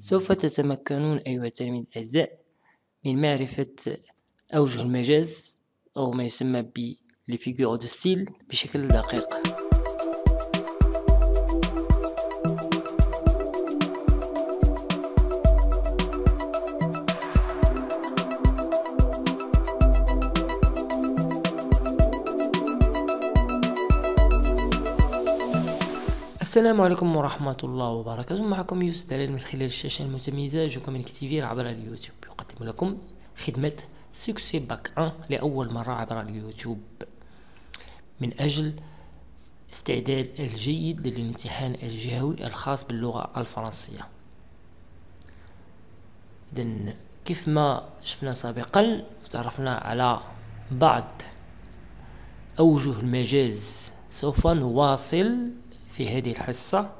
سوف تتمكنون أيها التلاميذ الأعزاء من معرفة أوجه المجاز أو ما يسمى ب les figures de style بشكل دقيق. السلام عليكم ورحمة الله وبركاته. معكم يوسف دلال من خلال الشاشة المتميزة جوكم كتيفير عبر اليوتيوب. يقدم لكم خدمة سكسي باك 1 لأول مرة عبر اليوتيوب. من أجل استعداد الجيد للامتحان الجهوي الخاص باللغة الفرنسية. إذا كيف ما شفنا سابقا تعرفنا على بعض أوجه المجاز. سوف نواصل في هذه الحصة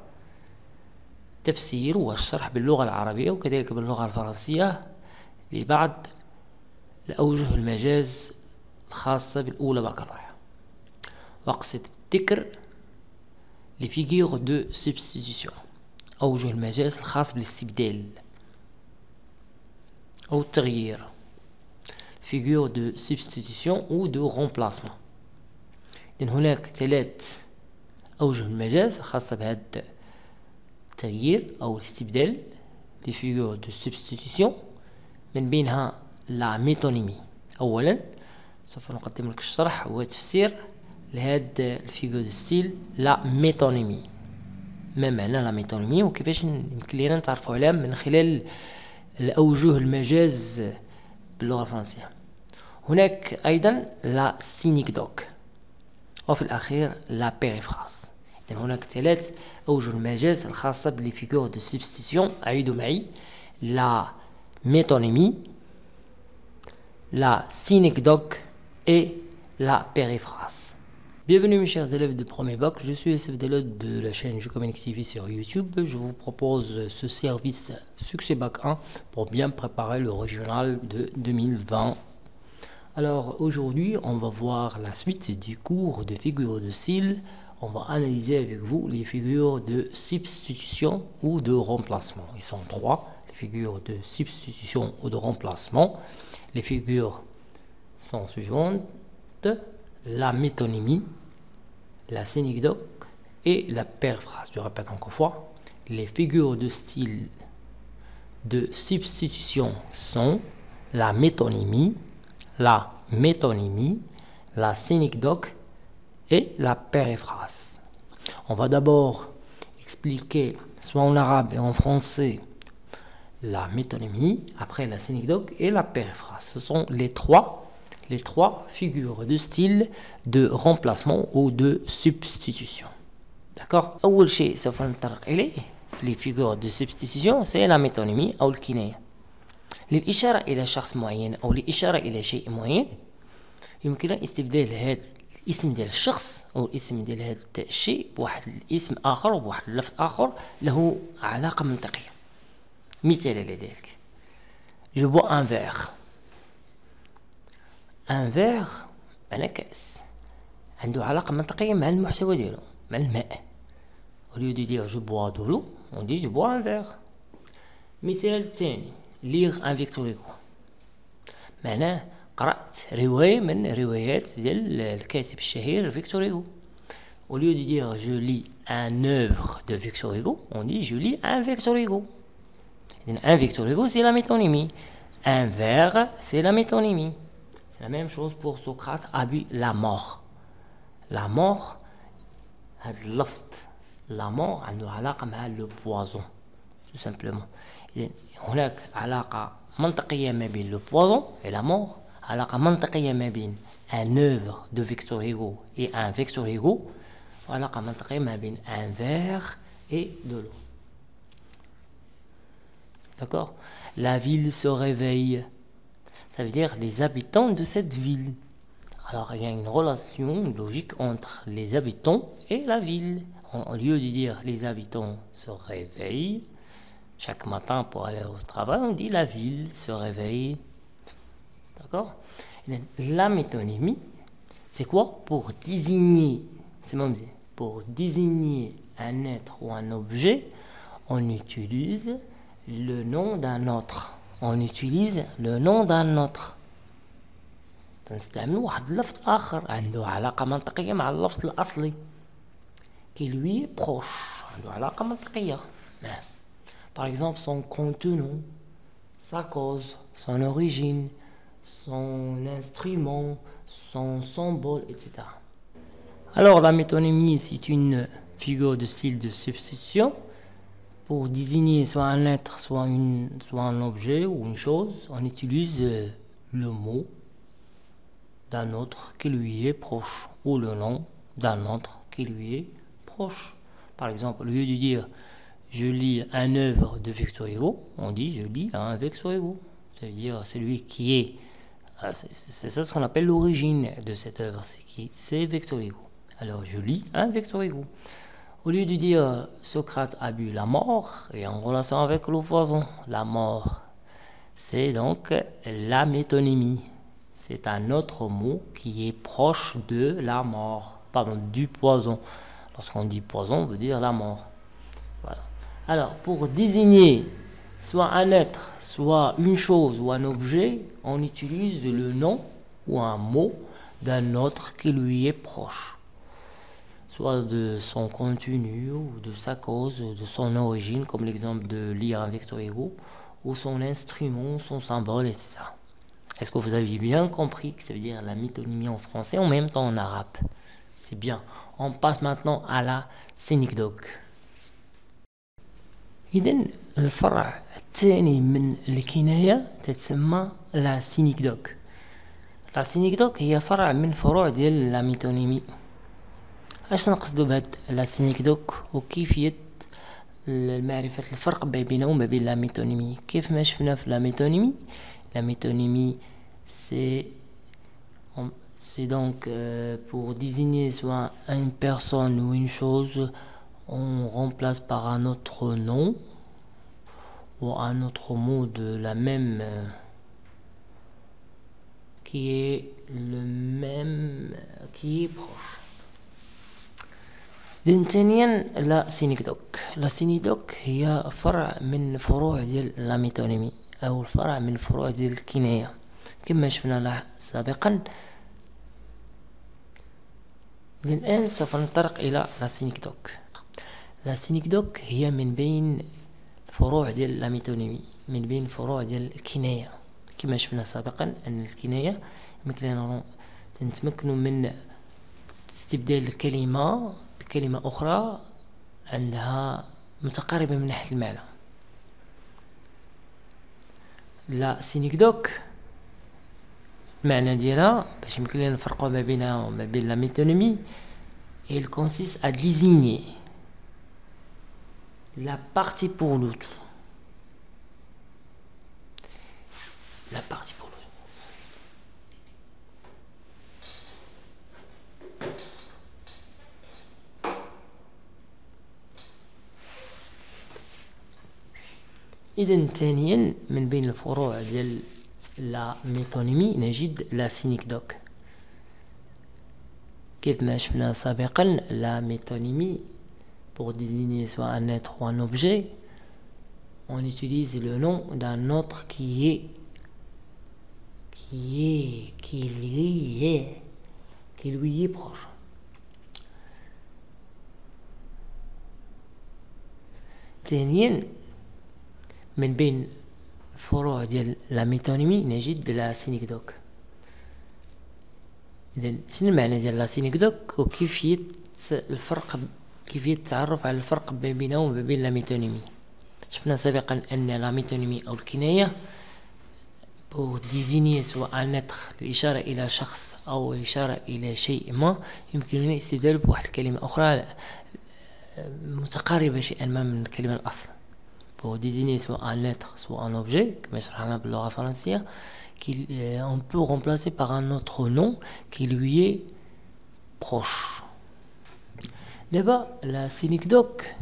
تفسير والشرح باللغة العربية وكذلك باللغة الفرنسية لبعض الأوجه المجاز الخاصة بالأولى بكالوريا. وأقصد الذكر لفيغور دو سبستيتيسيون أوجه المجاز الخاص بالاستبدال أو التغيير. فيغور دو سبستيتيسيون أو دو رومبلاسمون إذن هناك ثلاث أوجه المجاز خاصة بهذا التغيير أو الاستبدال لي فيغور دو سبستيتيسيون من بينها لا ميتونيمي أولا سوف نقدم لك الشرح وتفسير لهاد الفيغور دو ستيل لا ميتونيمي. ما معنى لا ميتونيمي وكيفاش يمكن لنا نتعرفوا عليها من خلال الأوجه المجاز باللغة الفرنسية؟ هناك أيضا لا سينيكدوك وفي الأخير لا بيريفراس إذن هناك ثلاث أوجه المجاز الخاصة باللي فيغور دو سبستيسيون أعيدوا معي لا métonymie, la synecdoque et la périphrase. Bienvenue mes chers élèves de premier bac, je suis SFDLE de la chaîne Je Communique TV sur YouTube. Je vous propose ce service Succès Bac 1 pour bien préparer le régional de 2020. alors aujourd'hui, on va voir la suite du cours de figures de style. On va analyser avec vous les figures de substitution ou de remplacement. Ils sont trois figures de substitution ou de remplacement. Les figures sont suivantes la métonymie, la synecdoque et la périphrase. Je répète encore fois. Les figures de style de substitution sont la métonymie, la métonymie, la synecdoque et la périphrase. On va d'abord expliquer, soit en arabe et en français, la métonymie, après la synecdoque et la périphrase. Ce sont les trois, figures de style de remplacement ou de substitution. D'accord? Les figures de substitution, c'est la métonymie للإشارة إلى شخص معين أو للإشارة إلى شيء معين. يمكن استبدال هذا الاسم ديال الشخص أو الاسم ديال هذا الشيء بواحد الاسم آخر وبواحد اللفظ آخر له علاقة منطقية. مثال لذلك جو بوا ان فيغ ان فيغ معنى كأس. عنده علاقة منطقية مع المحتوى ديالو مع الماء. وليو دي دير جو بوا دولو اون دي جو بوا ان فيغ مثال الثاني ليغ ان فيكتوريكو معناه قرأت رواية من روايات ديال الكاتب الشهير فيكتور هيغو au lieu de dire je lis un œuvre de Victor Hugo, on dit je lis un Victor Hugo. Un Victor Hugo, c'est la métonymie. Un verre, c'est la métonymie. C'est la même chose pour Socrate, Abi, la mort. La mort, la mort عنده علاقة مع le poison tout simplement. Il y a le poison et la mort, un œuvre de Victor Hugo et un Victor Hugo, un verre et de l'eau. D'accord? La ville se réveille. Ça veut dire les habitants de cette ville. Alors il y a une relation logique entre les habitants et la ville. Au lieu de dire les habitants se réveillent, chaque matin pour aller au travail, on dit la ville se réveille. D'accord La métonymie, c'est quoi Pour désigner, c'est pour désigner un être ou un objet, on utilise le nom d'un autre on utilise le nom d'un autre تنستعمل واحد اللفظ آخر عنده علاقة منطقية مع اللفظ الأصلي qui lui est proche عنده علاقة منطقية par exemple son contenu sa cause son origine son instrument son symbole etc alors la métonymie c'est une figure de style de substitution pour désigner soit un être, soit, soit un objet ou une chose, on utilise euh, le mot d'un autre qui lui est proche ou le nom d'un autre qui lui est proche. Par exemple, au lieu de dire je lis un œuvre de Victor Hugo, on dit je lis un Victor Hugo. Ça veut dire celui qui est. Ah, c'est ça ce qu'on appelle l'origine de cette œuvre, C'est Victor Hugo. Alors je lis un Victor Hugo. Au lieu de dire Socrate a bu la mort, et en relation avec le poison, la mort, c'est donc la métonymie. C'est un autre mot qui est proche de la mort, pardon, du poison. Lorsqu'on dit poison, on veut dire la mort. Alors, pour désigner soit un être, soit une chose ou un objet, on utilise le nom ou un mot d'un autre qui lui est proche soit de son contenu de sa cause, de son origine, comme l'exemple de lire avec Victor Hugo, ou son instrument, son symbole, etc. Est-ce que vous avez bien compris que ça veut dire la mythonymie en français en même temps en arabe C'est bien. On passe maintenant à la synecdoque. إذن الفرع الثاني من الكناية تتسمى لا سينيكدوك لا سينيكدوك هي فرع من فروع ديال لا ميتونيمي. أش نقصدو بهاد لا سينيكدوك وكيفية معرفة الفرق بينه وما بين لا ميتونيمي؟ كيف ما شفنا في لا ميتونيمي لا ميتونيمي سي c'est donc euh, pour désigner soit une personne ou une chose, on remplace par un autre nom ou un autre mot de la même euh, qui est le même qui est proche. ثانيا لا سينيكدوك لا سينيدوك هي فرع من فروع ديال لاميتونيمي أو الفرع من فروع ديال الكناية كما شفنا سابقا الآن سوف نتطرق إلى لا سينيكدوك لا سينيكدوك هي من بين فروع ديال لاميتونيمي من بين فروع ديال الكناية. كما شفنا سابقا أن الكناية يمكن نتمكن من استبدال الكلمة كلمة أخرى عندها متقاربة من ناحية المعنى. لا سينيكدوك المعنى ديالها باش يمكن لنا نفرقوا ما بينها وما بين لا ميتونيمي il consiste à désigner la partie pour tout la partie pour إذا ثانيا من بين الفروع ديال لا ميتونيمي نجد لا سينيكدوك كيف ما شفنا سابقا لا ميتونيمي pour désigner soit un être ou un objet on utilise le nom d'un autre qui est qui est qui lui est qui lui est proche ثانيا من بين فروع ديال لا ميتونيمي نجد لا سينيكدوك اذا شنو المعنى ديال لا سينيكدوك وكيفية الفرق كيفية التعرف على الفرق بينه وما بين لا ميتونيمي شفنا سابقا أن لا ميتونيمي أو الكناية pour désigner soit un être الإشارة إلى شخص أو الإشارة إلى شيء ما يمكننا استبداله بواحد الكلمة أخرى متقاربة شيئا ما من الكلمة الأصل pour désigner soit un être, soit un objet, comme je qu'on peut remplacer par un autre nom qui lui est proche. D'abord, la synecdoque,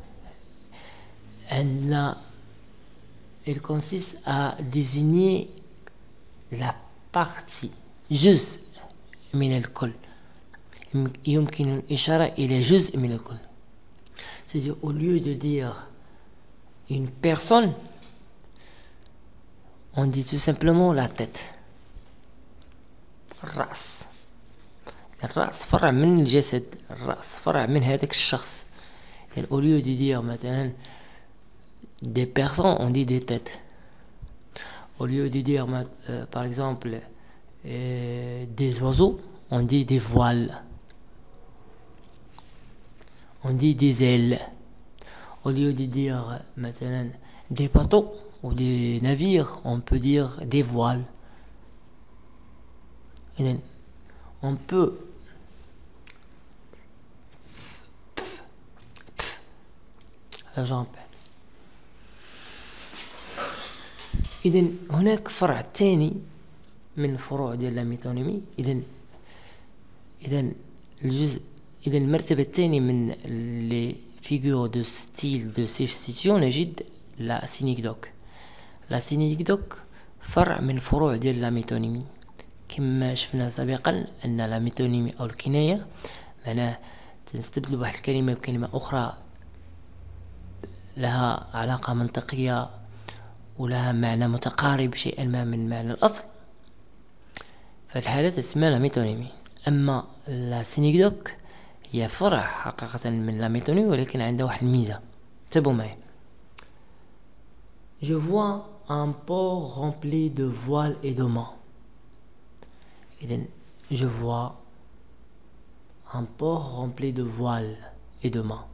elle, elle consiste à désigner la partie juste من الكل يمكن الإشارة إلى جزء من c'est-à-dire au lieu de dire une personne, on dit tout simplement la tête. الرأس الرأس فرع من الجسد الرأس فرع من هذاك الشخص يعني au lieu de dire مثلا des personnes on dit des têtes au lieu de dire euh, par exemple euh, des oiseaux on dit des voiles on dit des ailes au lieu de dire maintenant des bateaux ou des navires on peut dire des voiles on peut إذا هناك فرع ثاني من الفروع ديال لاميتونيمي إذا إذا الجزء إذا المرتبة الثانية من لي فيغور دو ستيل دو سيبستيسيون نجد لا سينيكدوك لا سينيكدوك فرع من فروع ديال لاميتونيمي كما شفنا سابقا أن لاميتونيمي أو الكناية معناه تنستبدل واحد الكلمة بكلمة أخرى لها علاقة منطقية ولها معنى متقارب شيئا ما من معنى الأصل فالحالة تسمى لاميتونيمي أما لا سينيكدوك هي فرع حقيقة من لاميتونيمي ولكن عندها واحد الميزة تابعوا معي Je vois un port rempli de voiles et de mâts. Je vois un port rempli de voiles et de mâts.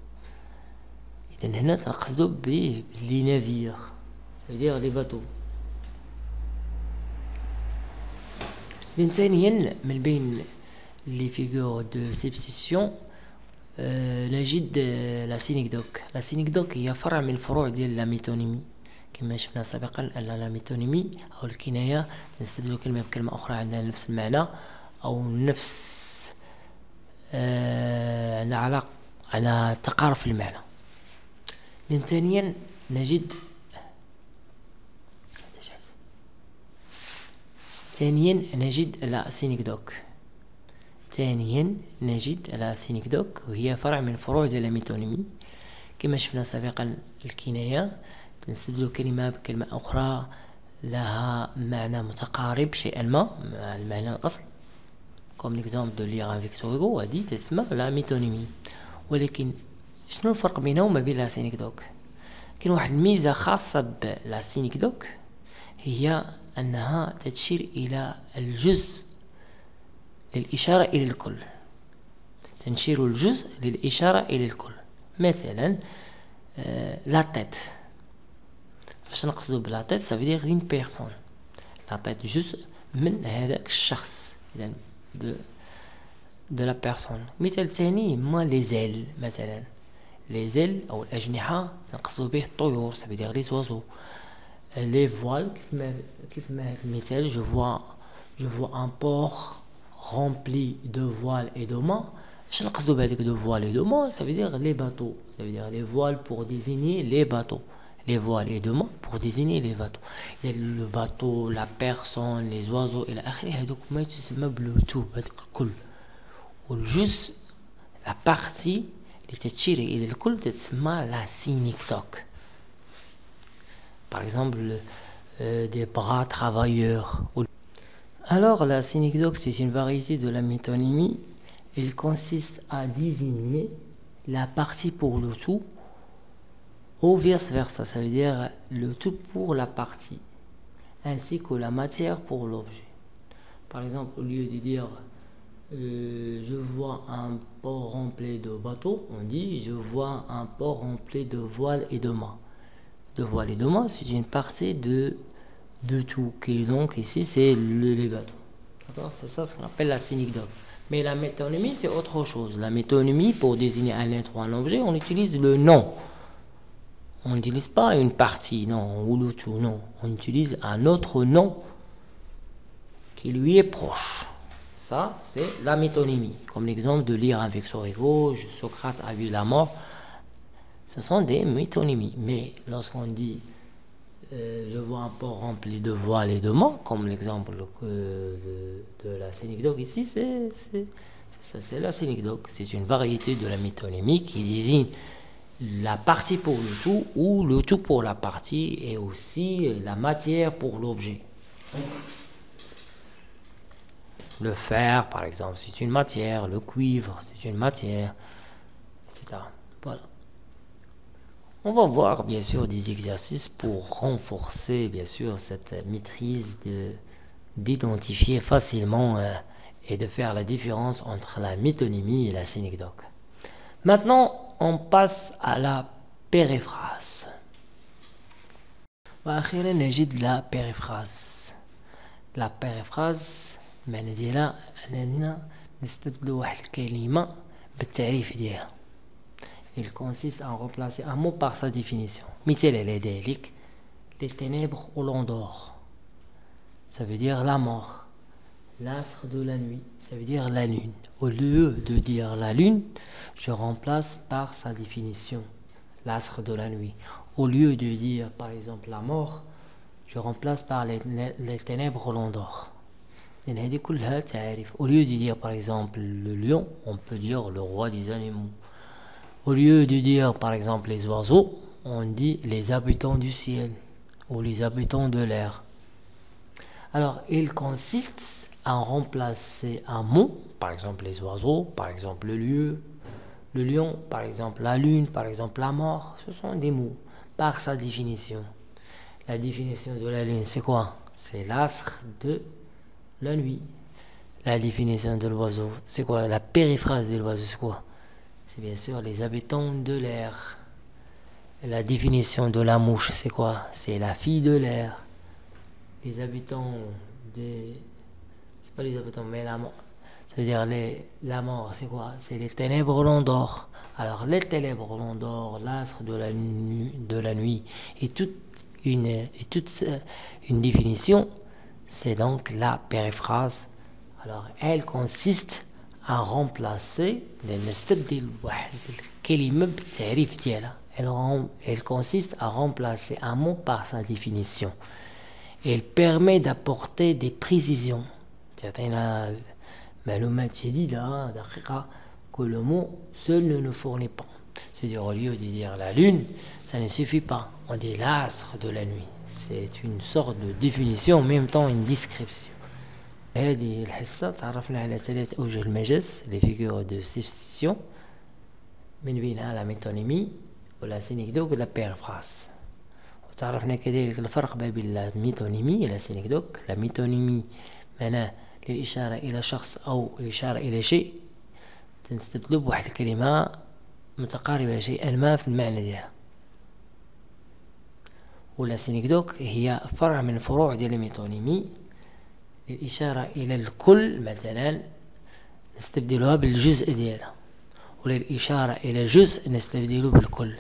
إذن هنا تنقصدو بلي لي نافير سيدير لي باتو إذن ثانيا من بين لي فيغور دو سيبسيسيون نجد لا سينيكدوك لا سينيكدوك هي فرع من الفروع ديال لا ميتونيمي كما شفنا سابقا أن لا ميتونيمي أو الكناية تستبدل كلمة بكلمة أخرى عندها نفس المعنى أو نفس آه عندها علاقه على تقارب المعنى. ثانيا نجد ثانيا نجد لا سينيكدوك ثانيا نجد لا سينيكدوك وهي فرع من فروع ديال الميتونيمي كما شفنا سابقا الكناية تنستبدل كلمة بكلمة أخرى لها معنى متقارب شيئا ما مع المعنى الأصل. كوم ليكزومبل دو ليغ افيك سوريغو هادي تسمى لا ميتونيمي. ولكن شنو الفرق بينه وما بين لاسينيكدوك كاين واحد الميزة خاصة بلاسينيكدوك هي أنها تشير إلى الجزء للإشارة إلى الكل. تنشير الجزء للإشارة إلى الكل. مثلا لا تيت. اش نقصدو بلا تيت؟ سا دير اون بيرسون لا تيت جزء من هذاك الشخص اذا دو لا بيرسون مثال ثاني ما لي زيل مثلا. لي زيل او الاجنحه تنقصدو به الطيور سا دير لي زوازو لي فوال كيف ما كيف ما هذا المثال جو فوا جو فوا ان بور rempli de voiles et de mâts اش نقصدو بهذيك دو فوال et de mâts ça veut dire les bateaux ça veut dire les voiles pour désigner les bateaux les voiles et de mâts pour désigner les bateaux le bateau la personne les oiseaux الى اخره هذوك ما تسمى بلوتو هذوك الكل والجزء la partie la synecdoque. Par exemple, euh, des bras travailleurs. Alors, la synecdoque, c'est une variété de la métonymie. Elle consiste à désigner la partie pour le tout ou vice-versa. Ça veut dire le tout pour la partie, ainsi que la matière pour l'objet. Par exemple, au lieu de dire euh, je vois un port rempli de bateaux, on dit je vois un port rempli de voiles et de mâts. De voiles et de mâts, c'est une partie de, de tout. Qui, donc ici, c'est le, les bateaux. C'est ça ce qu'on appelle la synecdoque. Mais la métonymie, c'est autre chose. La métonymie, pour désigner un être ou un objet, on utilise le nom. On n'utilise pas une partie, non, ou le tout, non. On utilise un autre nom qui lui est proche. Ça, c'est la métonymie. Comme l'exemple de lire avec Sorigo, Socrate a vu la mort. Ce sont des métonymies. Mais lorsqu'on dit euh, je vois un port rempli de voiles et de mots, comme l'exemple de, la synecdoque ici, c'est la synecdoque. C'est une variété de la métonymie qui désigne la partie pour le tout ou le tout pour la partie et aussi la matière pour l'objet. Le fer, par exemple, c'est une matière. Le cuivre, c'est une matière, etc. Voilà. On va voir, bien sûr, des exercices pour renforcer, bien sûr, cette maîtrise de d'identifier facilement euh, et de faire la différence entre la métonymie et la synecdoque. Maintenant, on passe à la périphrase. La périphrase. La périphrase, المعنى ديالها اننا نستبدلو واحد الكلمه بالتعريف ديالها il consiste à remplacer un mot par sa définition مثال على ذلك les ténèbres au long d'or ça veut dire la mort l'astre de la nuit ça veut dire la lune au lieu de dire la lune je remplace par sa définition l'astre de la nuit au lieu de dire par exemple la mort je remplace par les, les ténèbres au lieu de dire par exemple le lion on peut dire le roi des animaux au lieu de dire par exemple les oiseaux, on dit les habitants du ciel ou les habitants de l'air. Alors, il consiste à remplacer un mot, par exemple les oiseaux, par exemple le lieu, le lion, par exemple la lune, par exemple la mort. Ce sont des mots par sa définition. La définition de la lune, c'est quoi? C'est l'astre de la nuit. La définition de l'oiseau, c'est quoi? La périphrase de l'oiseau, c'est quoi? C'est bien sûr les habitants de l'air. La définition de la mouche, c'est quoi? C'est la fille de l'air. Les habitants des... C'est pas les habitants, mais la mort. Ça veut dire la mort, c'est quoi? C'est les ténèbres d'or. Alors les ténèbres d'or, l'astre de la, nuit, de la nuit, et toute une, et toute une définition, c'est donc la périphrase. Alors elle consiste à remplacer elle consiste à remplacer un mot par sa définition. Elle permet d'apporter des précisions. Que le mot seul ne nous fournit pas. C'est-à-dire au lieu de dire la lune ça ne suffit pas. On dit l'astre de la nuit c'est une sorte de définition en même temps une description هذه الحصة تعرفنا على ثلاث أوجه المجاز لي فيغور دو سبستيسيون من بينها لا ميتونيمي ولا سينيكدوك ولا بيرفراس وتعرفنا كذلك الفرق ما بين لا ميتونيمي ولا سينيكدوك لا ميتونيمي معناه للإشارة إلى شخص أو الإشارة إلى شيء تنستبدلو بواحد الكلمة متقاربة شيئا ما في المعنى ديالها ولا سينيكدوك هي فرع من فروع ديال الميتونيمي للإشارة إلى الكل مثلا نستبدلها بالجزء ديالها وللإشارة إلى الجزء نستبدله بالكل.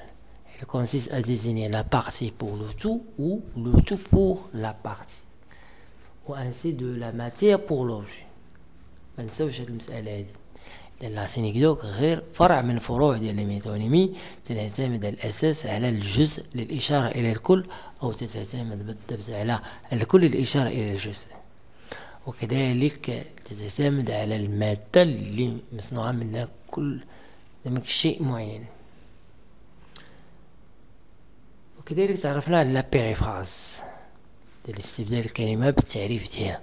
Il consiste à désigner la partie pour le tout ou le tout pour la partie ou ainsi de la matière pour l'objet. ما نسوش هاد المسألة هادي. لأن السينيكدوك غير فرع من فروع ديال الميتونيمي تعتمد الأساس على الجزء للإشارة إلى الكل أو تعتمد بالضبط على الكل للإشارة إلى الجزء. وكذلك تعتمد على المادة اللي مصنوعة منها كل شيء معين. وكذلك تعرفنا على بيريفراز ديال استبدال الكلمة بالتعريف ديالها.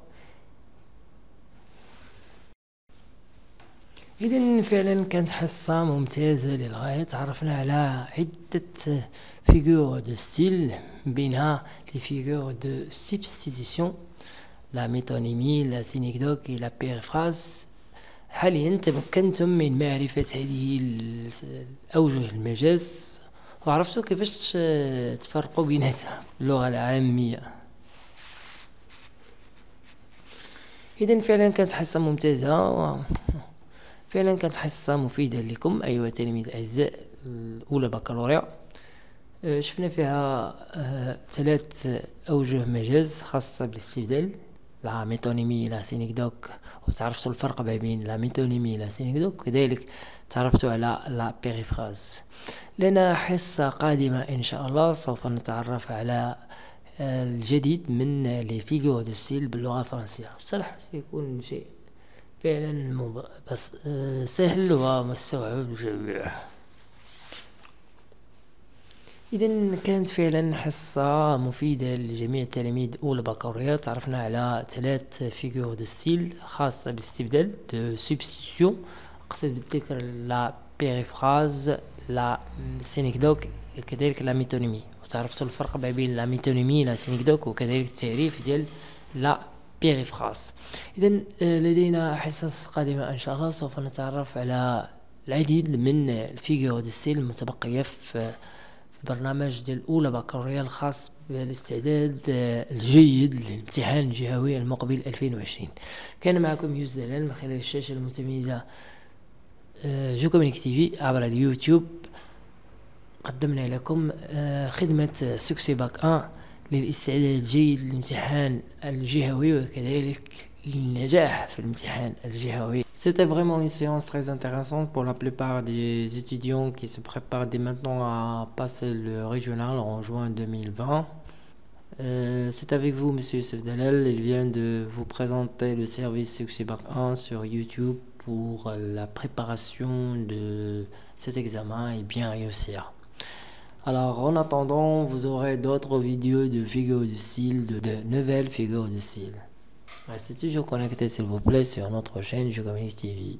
إذا فعلا كانت حصة ممتازة للغاية تعرفنا على عدة فيغور دو ستيل بينها لي فيغور دو سبستيسيون لا ميتونيمي لا سينيكدوك la périphrase. حاليا تمكنتم من معرفة هذه الأوجه المجاز؟ وعرفتوا كيفاش تفرقوا بيناتها اللغة العامية. إذا فعلا كانت حصة ممتازة و... فعلا كانت حصة مفيدة لكم أيها التلاميذ الأعزاء الأولى بكالوريا. شفنا فيها ثلاث أوجه مجاز خاصة بالاستبدال. لا ميتونيمي لا سينيكدوك. وتعرفتوا الفرق بين لا ميتونيمي لا سينيكدوك. كذلك تعرفتوا على لا بيريفراز. لنا حصة قادمة إن شاء الله. سوف نتعرف على الجديد من لي فيغور دو ستيل باللغة الفرنسية. الشرح سيكون شيء. فعلا بس سهل ومستوعب الجميع إذا كانت فعلا حصة مفيدة لجميع التلاميذ أولى بكالوريا تعرفنا على ثلاث فيغور دو ستيل خاصة بالاستبدال دو سبستيسيون أقصد بالذكر لا بيريفراز لا سينيكدوك كذلك لا ميتونيمي. وتعرفتوا الفرق بين لا ميتونيمي لا سينيكدوك وكذلك التعريف ديال لا بيريفراز إذا لدينا حصص قادمة إن شاء الله سوف نتعرف على العديد من الفيغور دو ستيل المتبقية في برنامج ديال الاولى بكالوريا الخاص بالاستعداد الجيد للامتحان الجهوي المقبل 2020 كان معكم يوسف دلال من خلال الشاشة المتميزة جو كومينيك تي في عبر اليوتيوب. قدمنا لكم خدمة سوكسي باك 1 للاستعداد الجيد للامتحان الجهوي وكذلك C'était vraiment une séance très intéressante pour la plupart des étudiants qui se préparent dès maintenant à passer le régional en juin 2020. Euh, c'est avec vous, Monsieur Youssef Il vient de vous présenter le service Succès Bac 1 sur YouTube pour la préparation de cet examen et bien réussir. Alors, en attendant, vous aurez d'autres vidéos de figures de style, de, nouvelles figures de style. Restez toujours connectés s'il vous plaît sur notre chaîne Je TV.